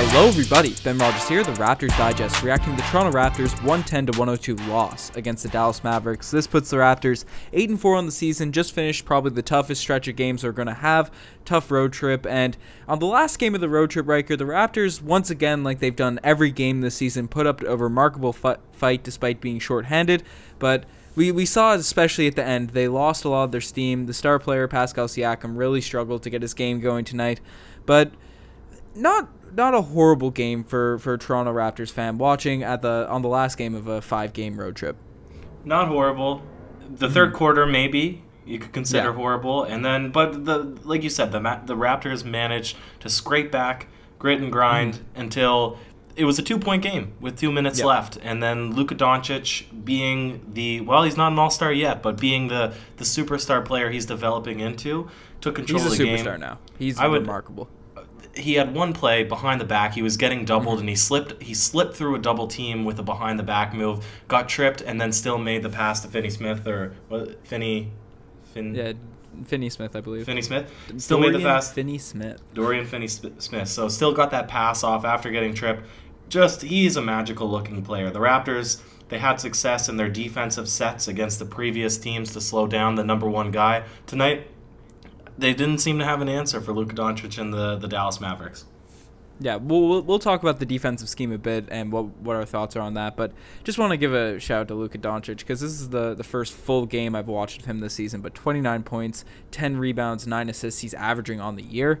Hello, everybody. Ben Rogers here, the Raptors Digest, reacting to the Toronto Raptors 110 to 102 loss against the Dallas Mavericks. This puts the Raptors 8 and 4 on the season, just finished probably the toughest stretch of games they're going to have. Tough road trip, and on the last game of the road trip, Ryker, the Raptors once again, like they've done every game this season, put up a remarkable fight despite being shorthanded. But we, we saw especially at the end. They lost a lot of their steam. The star player Pascal Siakam really struggled to get his game going tonight, but not not a horrible game for for a Toronto Raptors fan watching at the on the last game of a five game road trip. Not horrible. The third quarter maybe you could consider yeah. horrible, and then but the like you said the the Raptors managed to scrape back, grit and grind mm. until it was a two point game with two minutes yep. left, and then Luka Doncic being the well, he's not an all star yet, but being the the superstar player he's developing into, took control he's of the game. He's a superstar now. He's I would, remarkable he had one play behind the back. He was getting doubled, mm-hmm. and he slipped. He slipped through a double team with a behind the back move, got tripped, and then still made the pass to Finney Smith or what? Finney, Finn. Yeah, Finney Smith, I believe. Finney Smith still Dorian made the pass. Finney Smith. Dorian Finney Smith. So still got that pass off after getting tripped. Just he's a magical looking player. The Raptors. They had success in their defensive sets against the previous teams to slow down the number one guy. Tonight, they didn't seem to have an answer for Luka Doncic and the, the Dallas Mavericks. Yeah, we'll, we'll talk about the defensive scheme a bit and what what our thoughts are on that. But just want to give a shout out to Luka Doncic because this is the the first full game I've watched of him this season. But 29 points, 10 rebounds, nine assists. He's averaging on the year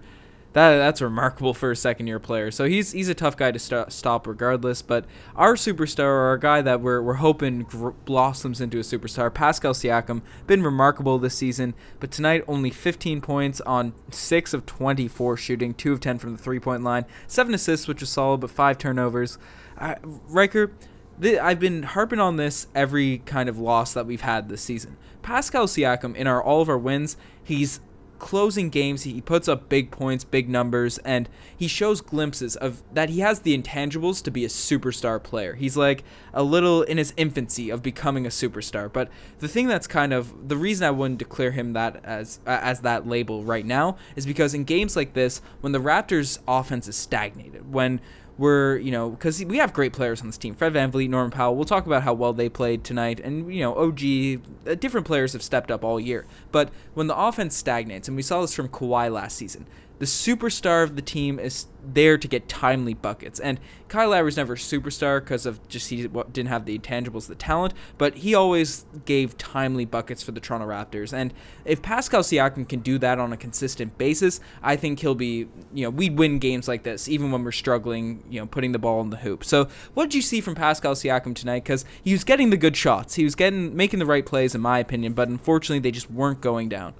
that that's remarkable for a second year player. So he's he's a tough guy to st- stop regardless. But our superstar, or our guy that we're we're hoping blossoms into a superstar, Pascal Siakam, been remarkable this season. But tonight only 15 points on six of 24 shooting, two of 10 from the three point line, seven assists, which is solid, but five turnovers. Uh, Ryker. I've been harping on this every kind of loss that we've had this season. Pascal Siakam, in our all of our wins, he's closing games, he puts up big points, big numbers, and he shows glimpses of that he has the intangibles to be a superstar player. He's like a little in his infancy of becoming a superstar. But the thing that's kind of the reason I wouldn't declare him that as as that label right now is because in games like this, when the Raptors' offense is stagnated, when we're you know because we have great players on this team. Fred van vanvleet norman powell we'll talk about how well they played tonight. And you know og uh, different players have stepped up all year. But when the offense stagnates and we saw this from Kawhi last season the superstar of the team is there to get timely buckets. And Kyle Lowry's never a superstar because of just he didn't have the intangibles, the talent, but he always gave timely buckets for the Toronto Raptors. And if Pascal Siakam can do that on a consistent basis, I think he'll be, you know, we'd win games like this even when we're struggling, you know, putting the ball in the hoop. So, what did you see from Pascal Siakam tonight? Because he was getting the good shots, he was getting making the right plays, in my opinion, but unfortunately they just weren't going down.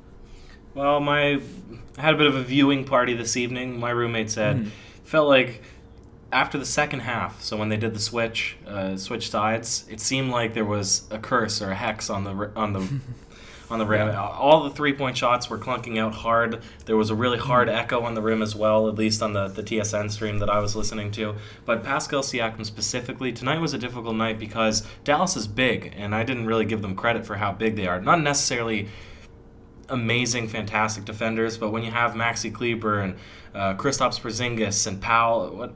Well, my I had a bit of a viewing party this evening. My roommate said mm. felt like after the second half, so when they did the switch, uh, switch sides, it seemed like there was a curse or a hex on the on the on the rim. All the three point shots were clunking out hard. There was a really hard mm-hmm. echo on the rim as well, at least on the, the TSN stream that I was listening to. But Pascal Siakam specifically, tonight was a difficult night because Dallas is big, and I didn't really give them credit for how big they are. Not necessarily amazing, fantastic defenders, but when you have Maxi Kleber and uh, Kristaps Porzingis and Powell, what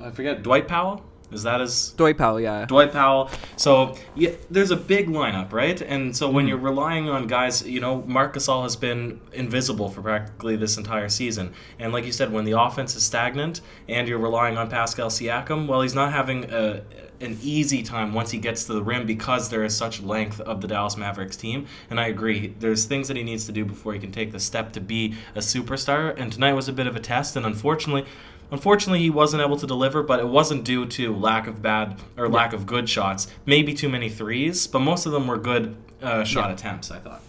I forget, Dwight Powell. Is that his Dwight Powell? Yeah, Dwight Powell. So yeah, there's a big lineup, right? And so when mm. you're relying on guys, you know, Marc Gasol has been invisible for practically this entire season. And like you said, when the offense is stagnant and you're relying on Pascal Siakam, well, he's not having a an easy time once he gets to the rim because there is such length of the Dallas Mavericks team. And I agree, there's things that he needs to do before he can take the step to be a superstar. And tonight was a bit of a test, and unfortunately, Unfortunately, he wasn't able to deliver, but it wasn't due to lack of bad or lack of good shots. Maybe too many threes, but most of them were good uh, shot yeah. attempts. I thought.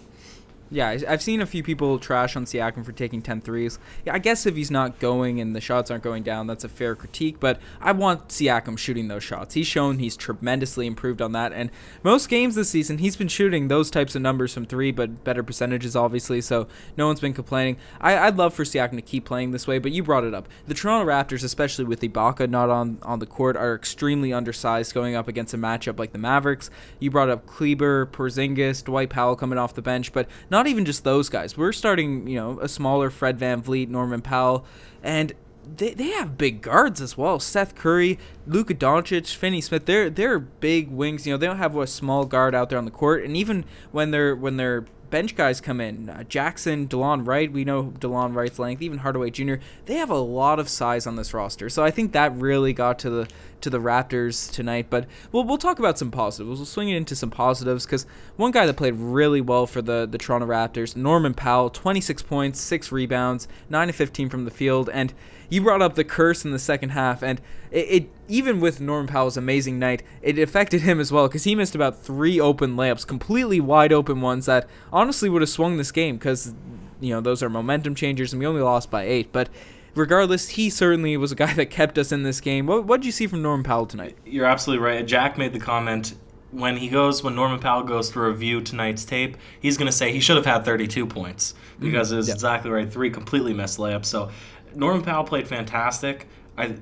Yeah, I've seen a few people trash on Siakam for taking 10 threes. Yeah, I guess if he's not going and the shots aren't going down, that's a fair critique, but I want Siakam shooting those shots. He's shown he's tremendously improved on that, and most games this season, he's been shooting those types of numbers from three, but better percentages, obviously, so no one's been complaining. I, would love for Siakam to keep playing this way, but you brought it up. The Toronto Raptors, especially with Ibaka not on, on the court, are extremely undersized going up against a matchup like the Mavericks. You brought up Kleber, Porzingis, Dwight Powell coming off the bench, but not even just those guys. We're starting, you know, a smaller Fred VanVleet, Norman Powell, and they, they have big guards as well. Seth Curry, Luka Doncic, Finney Smith. They're they're big wings. You know they don't have a small guard out there on the court. And even when they're when they're bench guys come in. Uh, Jackson, Delon Wright, we know Delon Wright's length, even Hardaway Jr. They have a lot of size on this roster, so I think that really got to the to the Raptors tonight. But we'll we'll talk about some positives. We'll swing it into some positives because one guy that played really well for the the Toronto Raptors, Norman Powell, 26 points, six rebounds, nine of 15 from the field, and you brought up the curse in the second half, and it, it even with Norman Powell's amazing night, it affected him as well because he missed about three open layups, completely wide open ones that honestly would have swung this game because you know those are momentum changers, and we only lost by eight, but. Regardless, he certainly was a guy that kept us in this game. What did you see from Norman Powell tonight? You're absolutely right. Jack made the comment when he goes when Norman Powell goes to review tonight's tape, he's going to say he should have had 32 points mm-hmm. because mm-hmm. it was yep. exactly right. Three completely missed layups. So Norman Powell played fantastic. I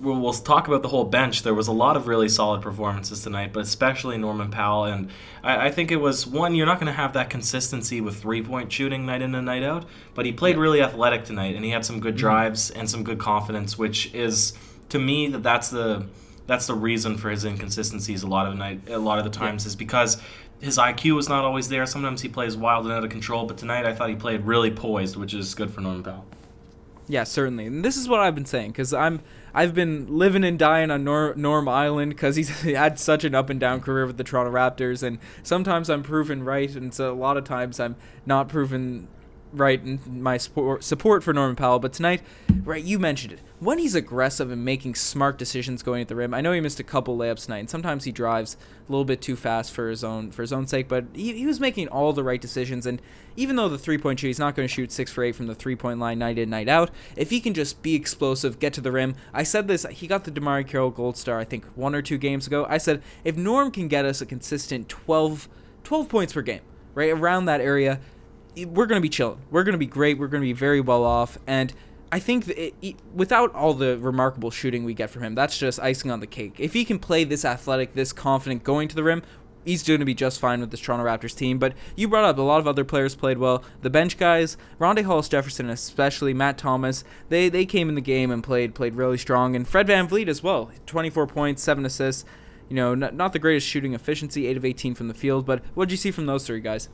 we'll talk about the whole bench. There was a lot of really solid performances tonight, but especially Norman Powell. And I, I think it was one, you're not going to have that consistency with three point shooting night in and night out, but he played yeah. really athletic tonight and he had some good mm-hmm. drives mm-hmm. and some good confidence, which is, to me, that that's the. That's the reason for his inconsistencies a lot of the night, a lot of the times, yeah. is because his IQ was not always there. Sometimes he plays wild and out of control, but tonight I thought he played really poised, which is good for Norman Powell. Yeah, certainly. And this is what I've been saying because I'm I've been living and dying on Norm, Norm Island because he's had such an up and down career with the Toronto Raptors, and sometimes I'm proven right, and so a lot of times I'm not proven right my support support for Norman Powell. But tonight, right, you mentioned it. When he's aggressive and making smart decisions going at the rim, I know he missed a couple layups tonight, and sometimes he drives a little bit too fast for his own for his own sake. But he, he was making all the right decisions, and even though the three point shoot, he's not going to shoot six for eight from the three point line night in night out. If he can just be explosive, get to the rim. I said this. He got the DeMarre Carroll Gold Star, I think, one or two games ago. I said if Norm can get us a consistent 12, 12 points per game, right around that area we're going to be chilling. We're going to be great. We're going to be very well off. And I think it, it, without all the remarkable shooting we get from him, that's just icing on the cake. If he can play this athletic, this confident going to the rim, he's going to be just fine with this Toronto Raptors team. But you brought up a lot of other players played well. The bench guys, Rondae Hollis Jefferson, especially Matt Thomas, they they came in the game and played played really strong. And Fred Van VanVleet as well, 24 points, seven assists. You know, not, not the greatest shooting efficiency, 8 of 18 from the field, but what did you see from those three guys?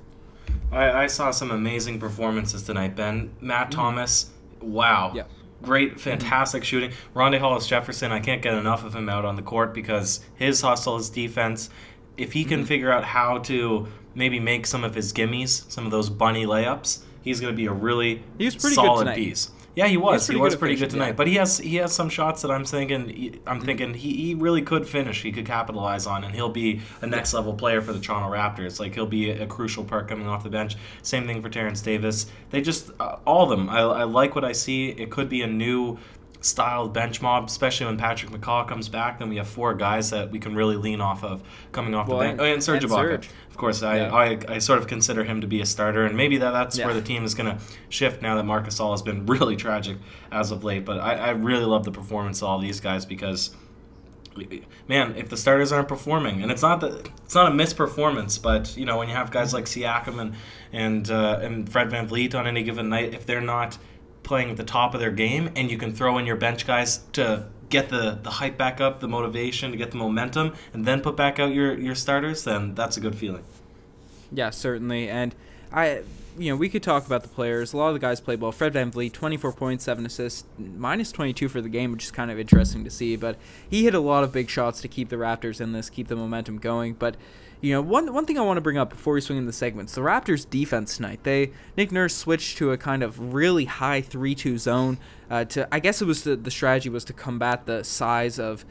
I, I saw some amazing performances tonight, Ben. Matt mm-hmm. Thomas, wow. Yeah. Great, fantastic shooting. Rondae Hollis Jefferson, I can't get enough of him out on the court because his hustle, his defense, if he can mm-hmm. figure out how to maybe make some of his gimmies, some of those bunny layups, he's going to be a really he was pretty solid piece. Yeah, he was. He was pretty, good, good tonight. Yeah. But he has he has some shots that I'm thinking I'm thinking he, he really could finish. He could capitalize on, and he'll be a next level player for the Toronto Raptors. Like he'll be a, a crucial part coming off the bench. Same thing for Terence Davis. They just uh, all of them. I, I like what I see. It could be a new styled bench mob, especially when Patrick McCaw comes back. Then we have four guys that we can really lean off of coming off well, the bench. Oh, and Serge Ibaka. Of course, I, yeah. I, I sort of consider him to be a starter, and maybe that, that's yeah. where the team is going to shift now that Marc Gasol has been really tragic as of late. But I, I really love the performance of all these guys because man, if the starters aren't performing, and it's not that it's not a misperformance, but you know when you have guys like Siakam and and uh, and Fred VanVleet on any given night, if they're not playing at the top of their game, and you can throw in your bench guys to get the, the hype back up, the motivation, to get the momentum, and then put back out your, your starters, then that's a good feeling. Yeah, certainly. And I you know, we could talk about the players. A lot of the guys played well. Fred VanVleet, 24 points, 7 assists, minus 22 for the game, which is kind of interesting to see. But he hit a lot of big shots to keep the Raptors in this, keep the momentum going. But you know, one one thing I want to bring up before we swing in the segments, the Raptors' defense tonight. They Nick Nurse switched to a kind of really high three-two zone. Uh, to I guess it was the, the strategy was to combat the size of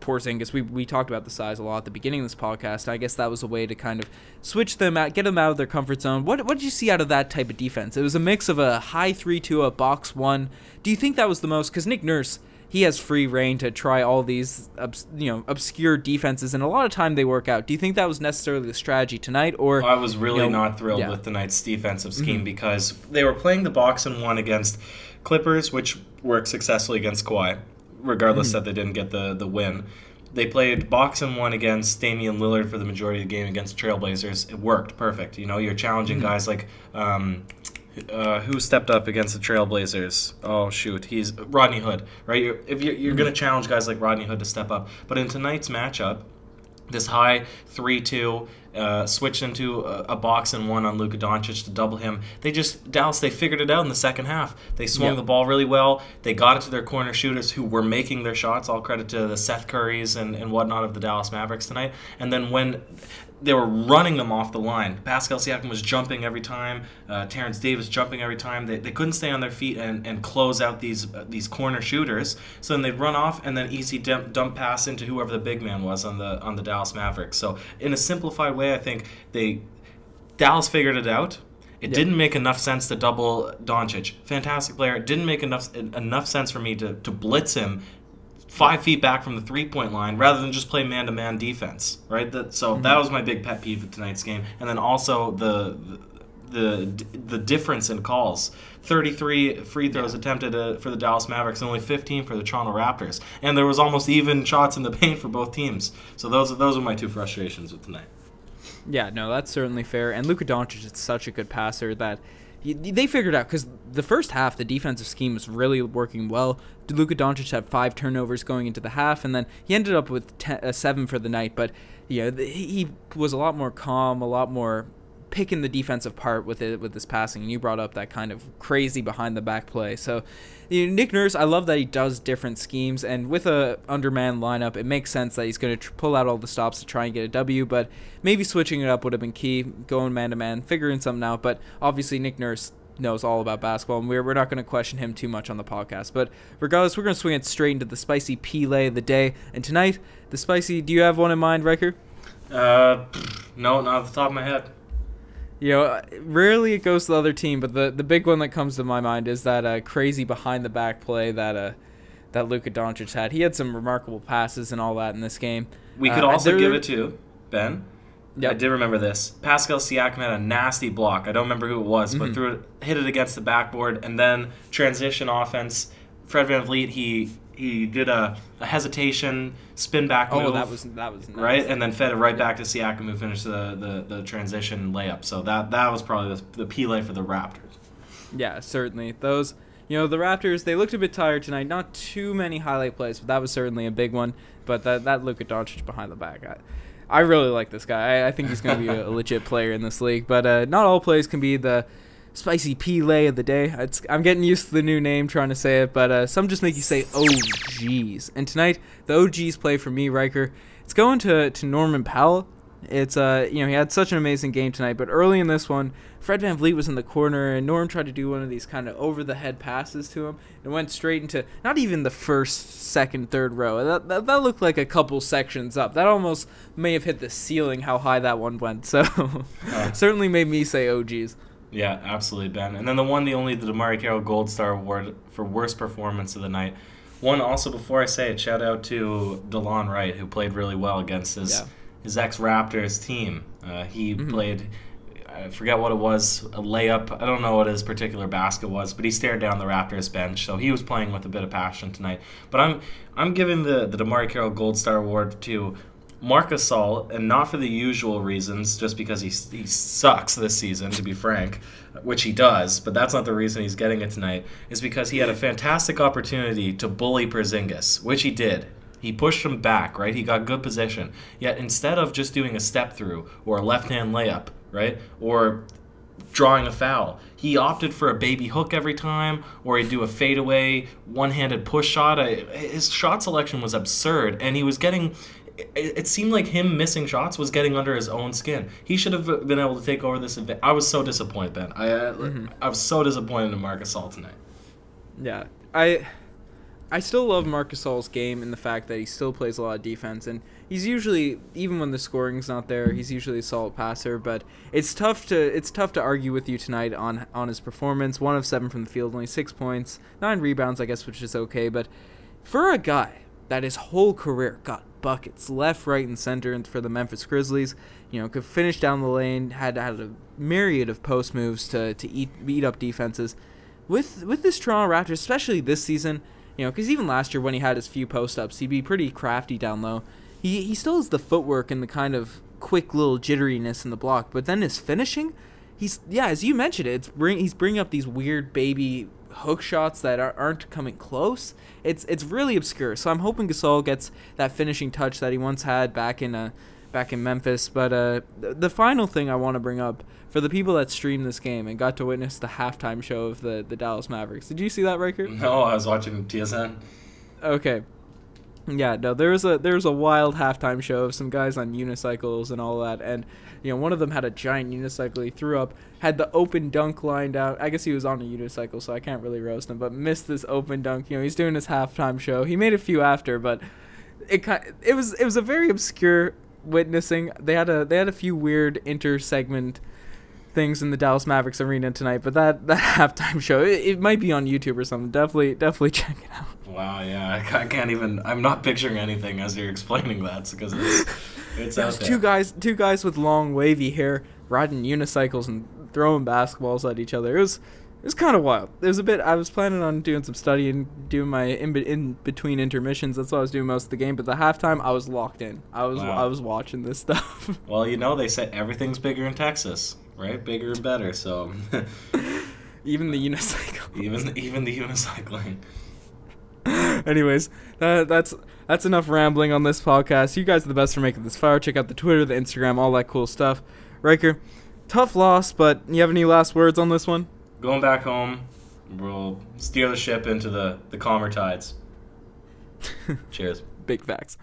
Porzingis. We we talked about the size a lot at the beginning of this podcast. I guess that was a way to kind of switch them out, get them out of their comfort zone. What what did you see out of that type of defense? It was a mix of a high three-two, a box one. Do you think that was the most? Because Nick Nurse he has free reign to try all these you know obscure defenses, and a lot of time they work out. Do you think that was necessarily the strategy tonight, or I was really you know, not thrilled yeah. with tonight's defensive scheme mm-hmm. because they were playing the box and one against Clippers, which worked successfully against Kawhi, regardless mm-hmm. that they didn't get the the win. They played box and one against Damian Lillard for the majority of the game against Trailblazers. It worked perfect. You know, you're challenging mm-hmm. guys like um, uh, who stepped up against the Trailblazers? Oh shoot, he's Rodney Hood, right? You're, if you're, you're going to challenge guys like Rodney Hood to step up, but in tonight's matchup, this high three-two uh, switched into a, a, box and one on Luka Doncic to double him. They just Dallas they figured it out in the second half. They swung yep. the ball really well. They got it to their corner shooters who were making their shots. All credit to the Seth Currys and, and whatnot of the Dallas Mavericks tonight. And then when they were running them off the line. Pascal Siakam was jumping every time. Uh, Terence Davis jumping every time. They, they couldn't stay on their feet and, and close out these uh, these corner shooters. So then they'd run off and then easy dump, dump pass into whoever the big man was on the on the Dallas Mavericks. So in a simplified way, I think they Dallas figured it out. It didn't make enough sense to double Doncic. Fantastic player. It didn't make enough enough sense for me to, to blitz him five feet back from the three point line rather than just play man to man defense, right? That, so mm-hmm. that was my big pet peeve of tonight's game, and then also the. the the difference in calls 33 free throws yeah. attempted uh, for the Dallas Mavericks and only 15 for the Toronto Raptors and there was almost even shots in the paint for both teams so those are those are my two frustrations with tonight yeah no that's certainly fair and Luka Doncic is such a good passer that they figured out because the first half the defensive scheme was really working well. Luka Doncic had five turnovers going into the half, and then he ended up with ten, uh, seven for the night. But yeah, he was a lot more calm, a lot more picking the defensive part with it with this passing. And you brought up that kind of crazy behind the back play. So you know, Nick Nurse, I love that he does different schemes, and with a underman lineup, it makes sense that he's going to pull out all the stops to try and get a W. But maybe switching it up would have been key, going man to man, figuring something out. But obviously, Nick Nurse knows all about basketball, and we're, we're not going to question him too much on the podcast. But regardless, we're going to swing it straight into the spicy Pele of the day. And tonight, the spicy, do you have one in mind, Ryker? Uh, no, not off the top of my head you know, rarely it goes to the other team, but the, the big one that comes to my mind is that uh, crazy behind the back play that uh, that Luka Doncic had. He had some remarkable passes and all that in this game. We could uh, also give it to Ben. Yep. I did remember this. Pascal Siakam had a nasty block. I don't remember who it was, mm-hmm. but threw it, hit it against the backboard, and then transition offense. Fred VanVleet he he did a, a hesitation spin back oh, move. that was that was nice. right, and then fed it right back to Siakam who finished the, the, the transition layup. So that that was probably the, the Pele for the Raptors. Yeah, certainly those. You know the Raptors. They looked a bit tired tonight. Not too many highlight plays, but that was certainly a big one. But that that Luka Doncic behind the back. I, I really like this guy. I, I think he's going to be a, a, legit player in this league. But uh, not all plays can be the spicy Pele of the day. It's, I'm getting used to the new name trying to say it, but uh, some just make you say, oh, geez. And tonight, the OGs play for me, Ryker. It's going to, to Norman Powell. It's uh you know he had such an amazing game tonight, but early in this one, Fred VanVleet was in the corner and Norm tried to do one of these kind of over the head passes to him and went straight into not even the first, second, third row. That, that, that looked like a couple sections up. That almost may have hit the ceiling how high that one went. So uh. certainly made me say oh geez. Yeah, absolutely, Ben. And then the one, the only, the DeMarre Carroll Gold Star Award for worst performance of the night. One also, before I say it, shout out to Delon Wright, who played really well against his yeah. his ex Raptors team. Uh, he mm-hmm. played, I forget what it was, a layup. I don't know what his particular basket was, but he stared down the Raptors bench, so he was playing with a bit of passion tonight. But I'm I'm giving the the DeMarre Carroll Gold Star Award to Marc Gasol, and not for the usual reasons, just because he, he sucks this season, to be frank, which he does, but that's not the reason he's getting it tonight, is because he had a fantastic opportunity to bully Porzingis, which he did. He pushed him back, right? He got good position. Yet instead of just doing a step through or a left hand layup, right? Or drawing a foul. He opted for a baby hook every time, or he'd do a fadeaway, one-handed push shot. his shot selection was absurd, and he was getting it, it, seemed like him missing shots was getting under his own skin. He should have been able to take over this event. I was so disappointed, Ben. I uh, mm-hmm. I was so disappointed in Marc Gasol tonight. Yeah, I I still love Marc Gasol's game in the fact that he still plays a lot of defense, and he's usually even when the scoring's not there, he's usually a solid passer. But it's tough to it's tough to argue with you tonight on on his performance. One of seven from the field, only six points, nine rebounds, I guess, which is okay. But for a guy that his whole career got buckets left, right, and center for the Memphis Grizzlies. You know, could finish down the lane, had had a myriad of post moves to to eat beat up defenses. With with this Toronto Raptors, especially this season, you know, because even last year when he had his few post ups, he'd be pretty crafty down low. He he still has the footwork and the kind of quick little jitteriness in the block, but then his finishing, he's yeah, as you mentioned, it's bring he's bringing up these weird baby hook shots that are, aren't coming close. It's it's really obscure. So I'm hoping Gasol gets that finishing touch that he once had back in uh back in Memphis. But uh, the final thing I want to bring up for the people that streamed this game and got to witness the halftime show of the the Dallas Mavericks. Did you see that, Ryker? No, I was watching TSN. Okay. Yeah, no, there was a there was a wild halftime show of some guys on unicycles and all that, and you know one of them had a giant unicycle he threw up, had the open dunk lined out. I guess he was on a unicycle, so I can't really roast him, but missed this open dunk. You know, he's doing his halftime show. He made a few after, but it kind it was it was a very obscure witnessing. They had a they had a few weird inter segment things in the Dallas Mavericks arena tonight, but that that halftime show it, it might be on YouTube or something. Definitely definitely check it out. Wow, yeah, I, I can't even. I'm not picturing anything as you're explaining that because it's it's out there. two guys two guys with long wavy hair riding unicycles and throwing basketballs at each other. It was it was kind of wild. It was a bit. I was planning on doing some studying, doing my in, be- in between intermissions. That's what I was doing most of the game. But the halftime, I was locked in. I was Wow. I was watching this stuff. Well, you know they say everything's bigger in Texas, right? Bigger and better. So Even the unicycle. even even the unicycling. Anyways, that, that's that's enough rambling on this podcast. You guys are the best for making this far. Check out the Twitter, the Instagram, all that cool stuff. Ryker, tough loss, but you have any last words on this one? Going back home, we'll steer the ship into the the calmer tides. Cheers. Big facts.